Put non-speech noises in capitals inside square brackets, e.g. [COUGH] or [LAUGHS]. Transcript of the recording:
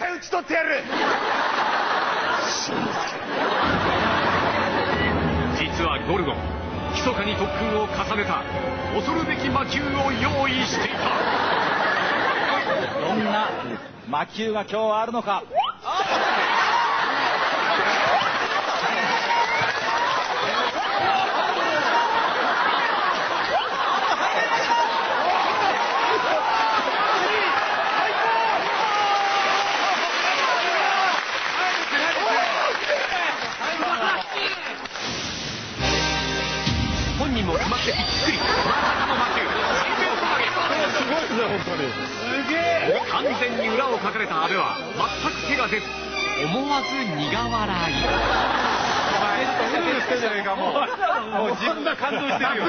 対討ち取ってやる。[LAUGHS] 実はゴルゴン密かに特訓を重ねた恐るべき魔球を用意していた。どんな魔球が今日はあるのか [LAUGHS] 人も決まってびっくりまさかの魔球最強投げすごいね本当に完全に裏をかかれた阿部は全く手が出ず思わず苦笑いしてんじゃね。えかもうもう自分が感動してるよ